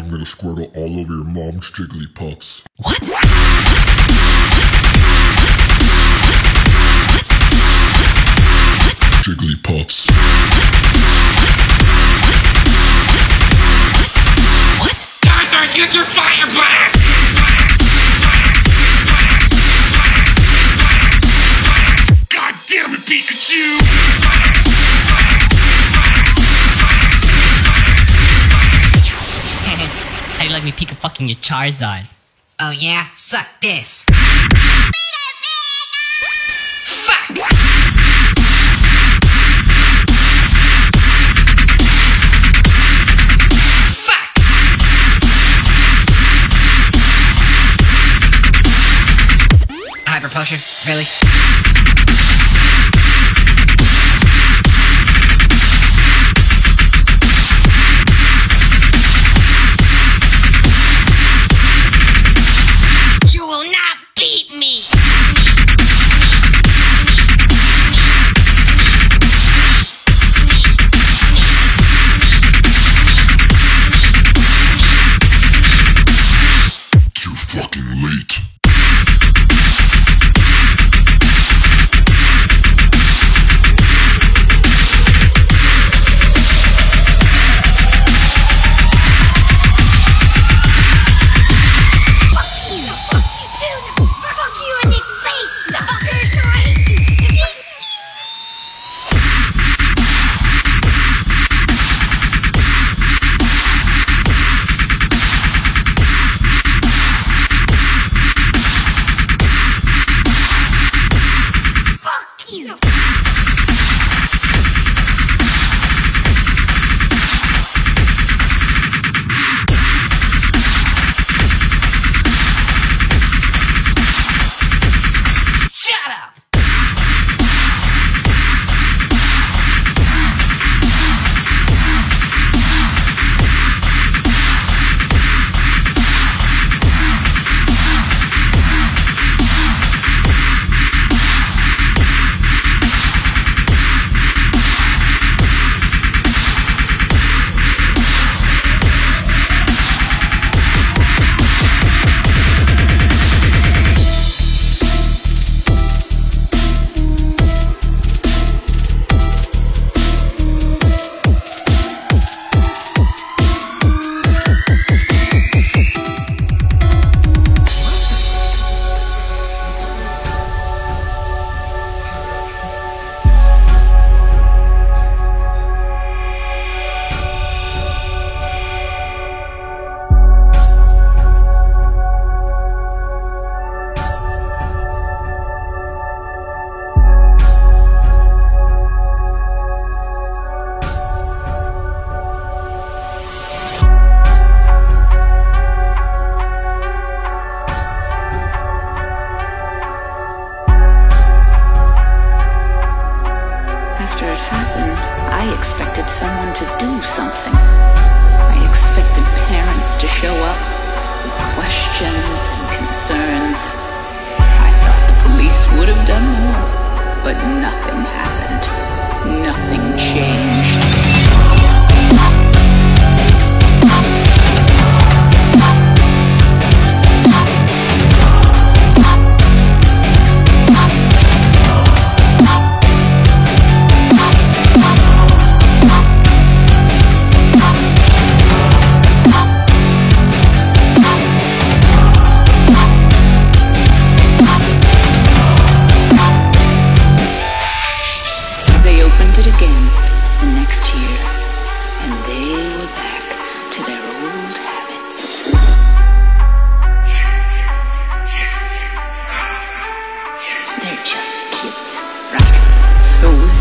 I'm gonna squirtle all over your mom's Jigglypuffs. What? Jigglypuffs. What? Guys, use your fire blast! God damn it, Pikachu! Like me peek a fucking your Charizard? Oh yeah? Suck this. Fuck! Fuck! Hyper potion? Really?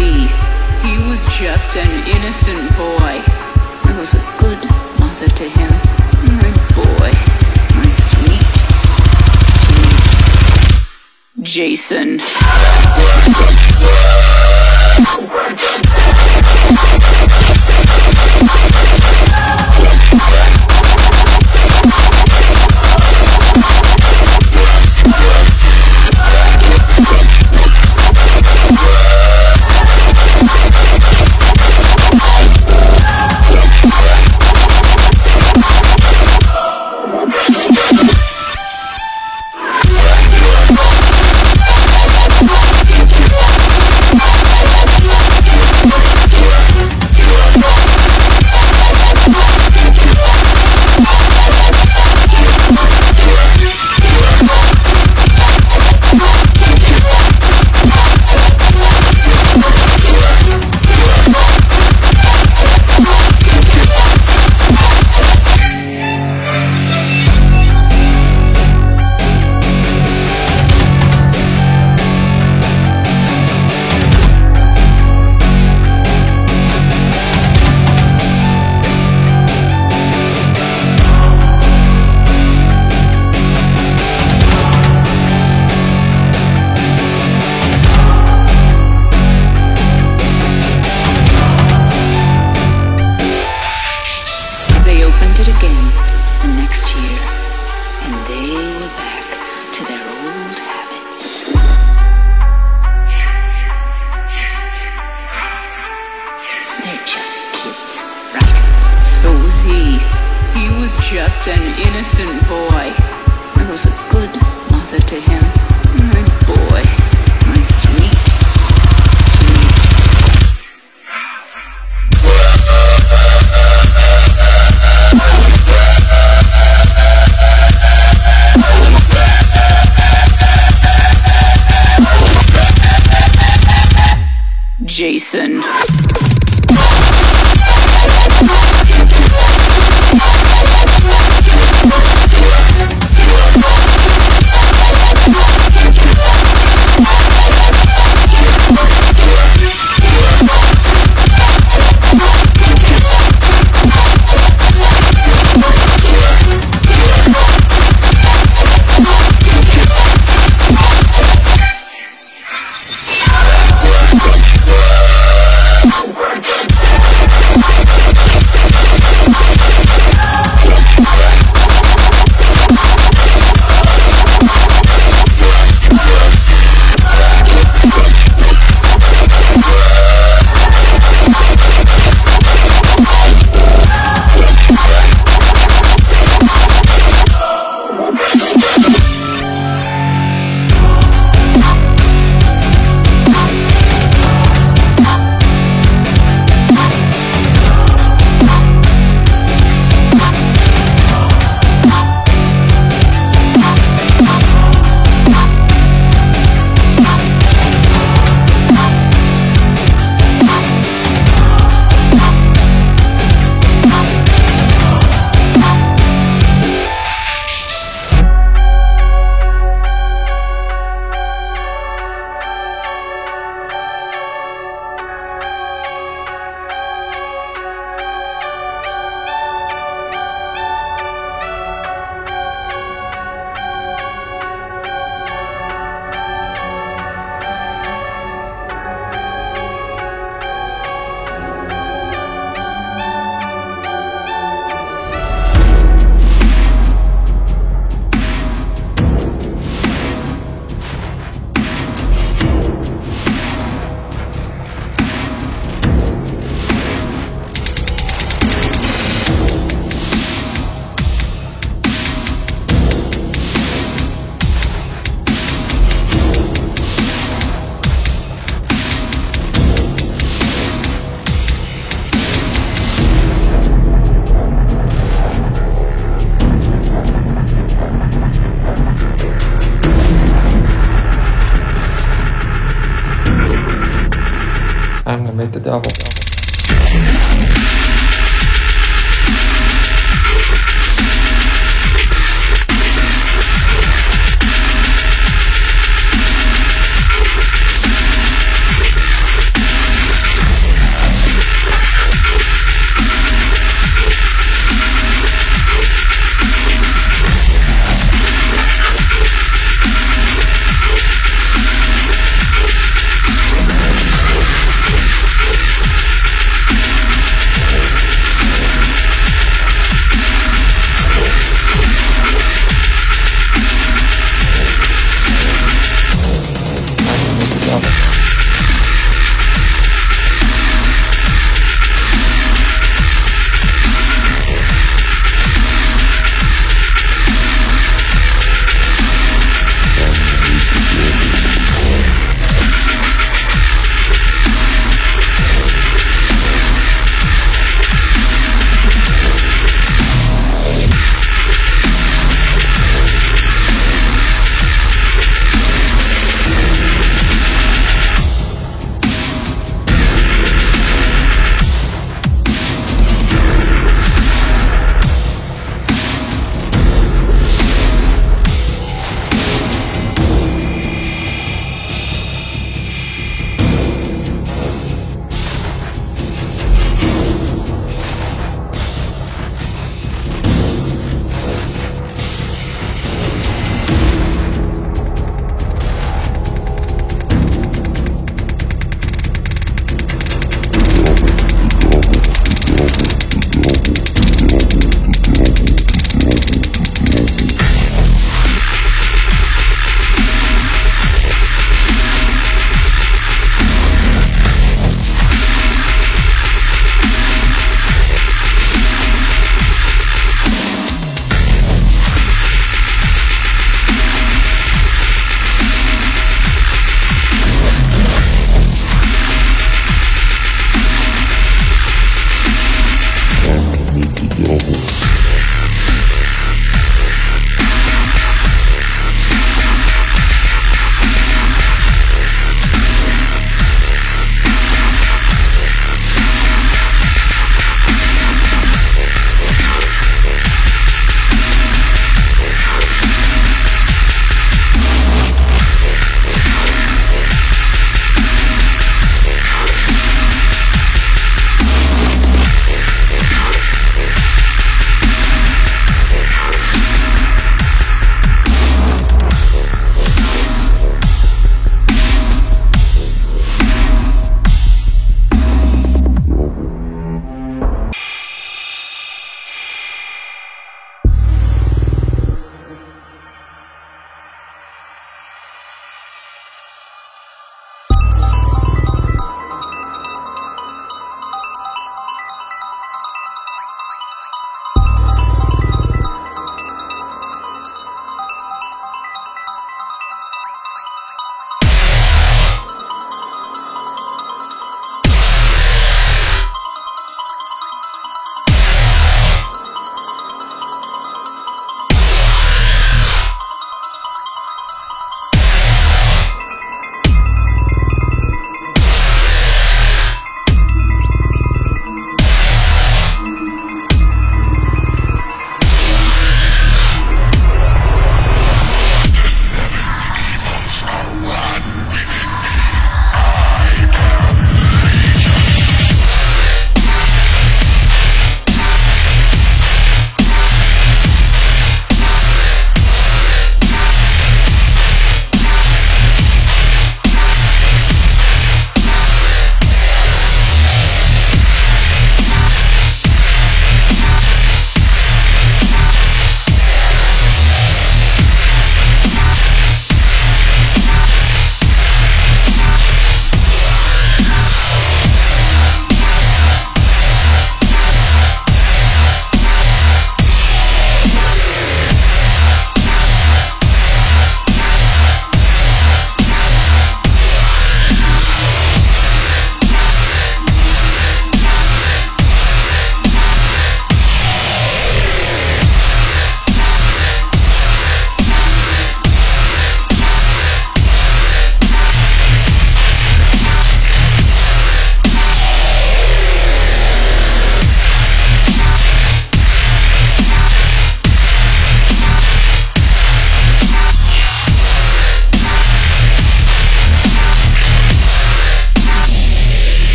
He. He was just an innocent boy. I was a good mother to him. My boy. My sweet, sweet Jason. Jason.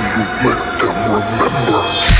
You let them remember.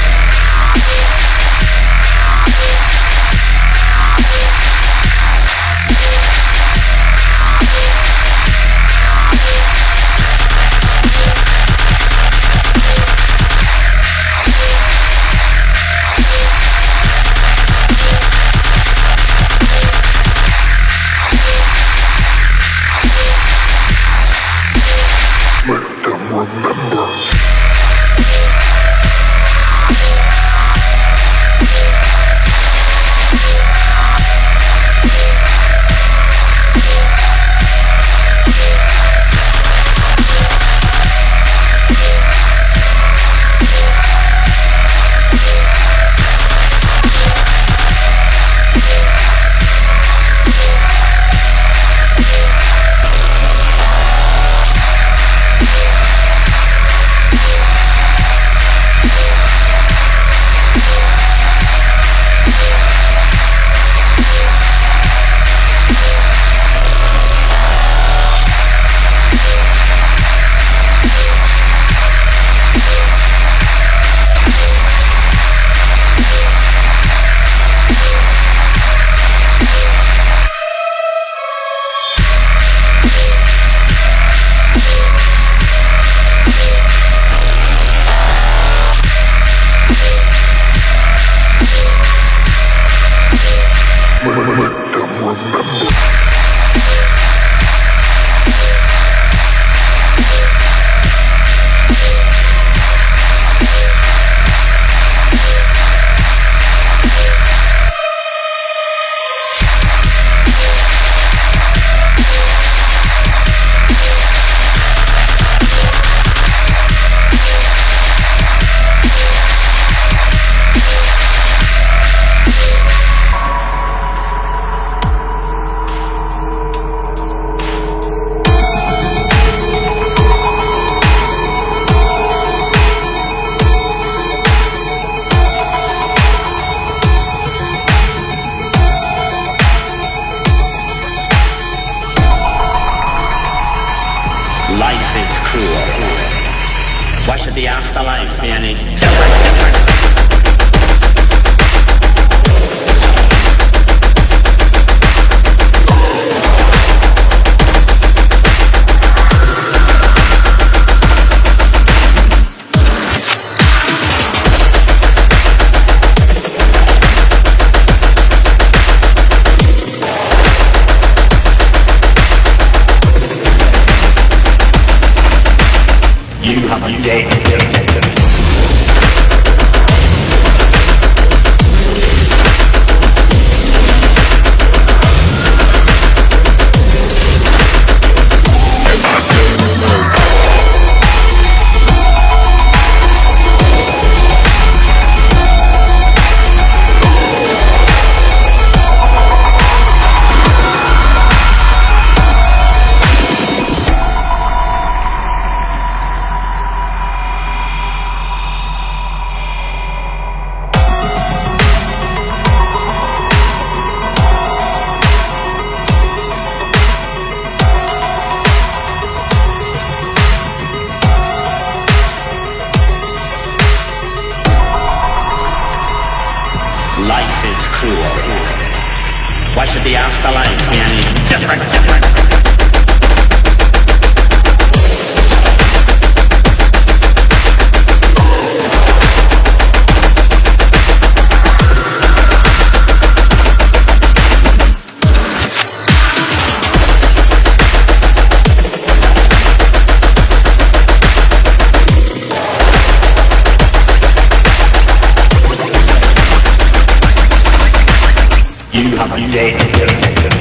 You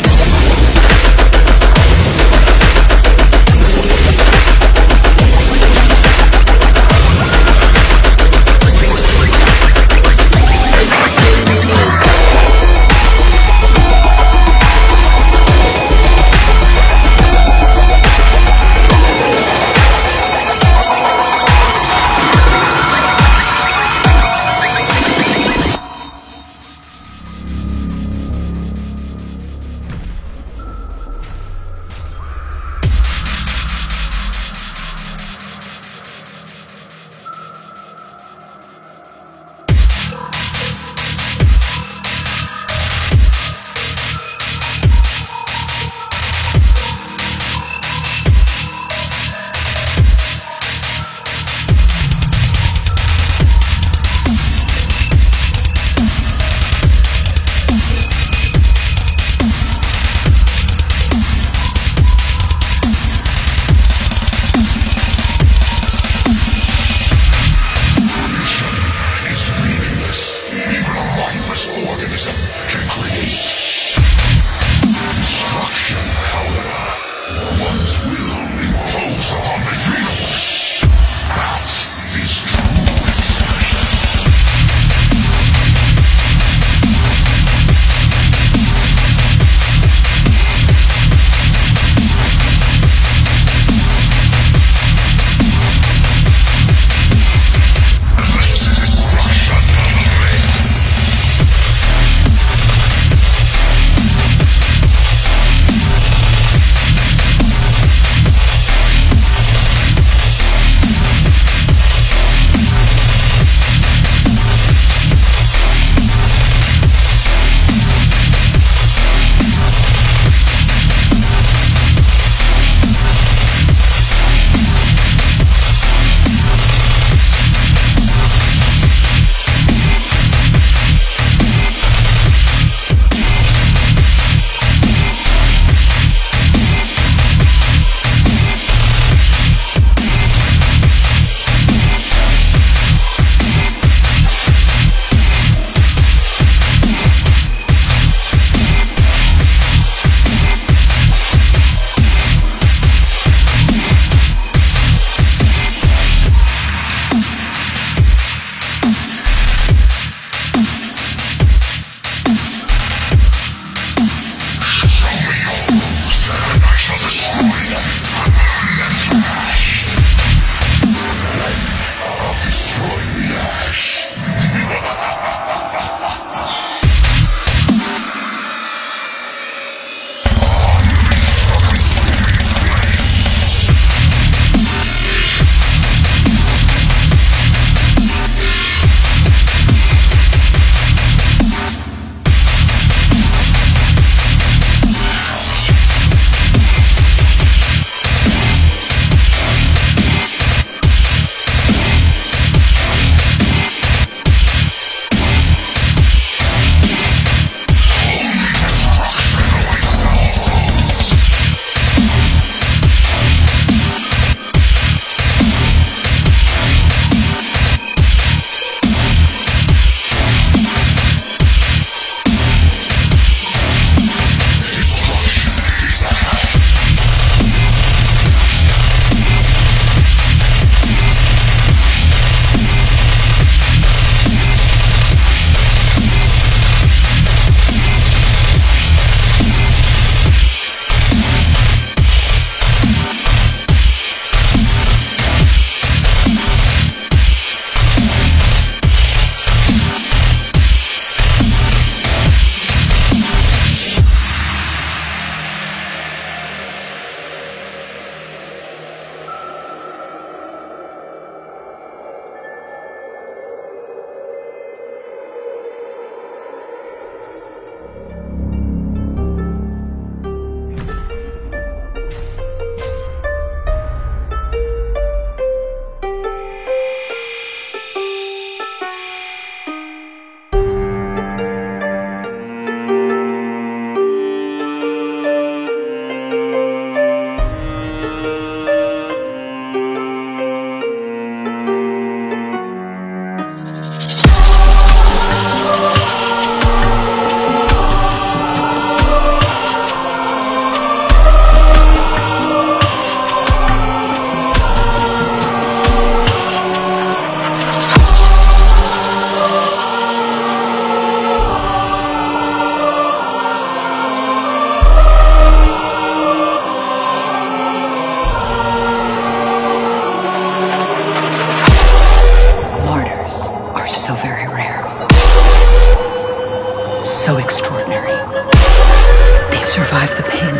survive the pain,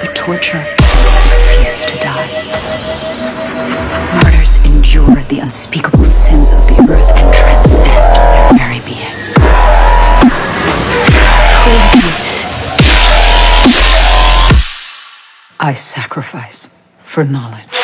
the torture, refuse to die. Martyrs endure the unspeakable sins of the earth and transcend their very being. I sacrifice for knowledge.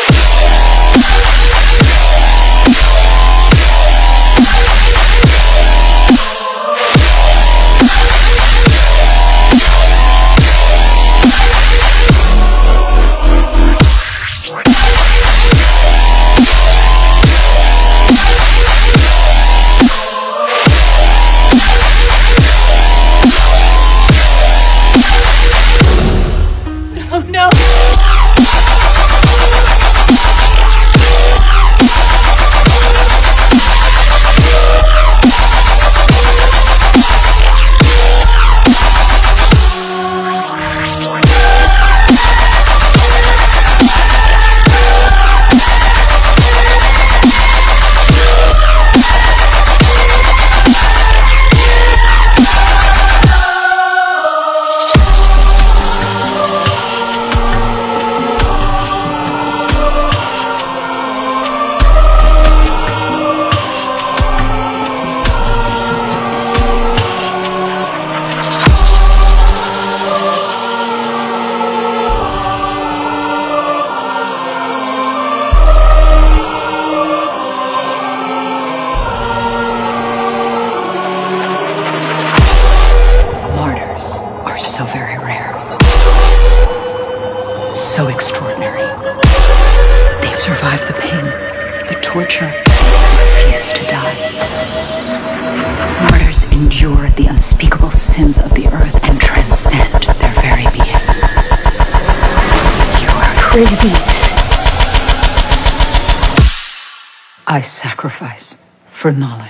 For knowledge.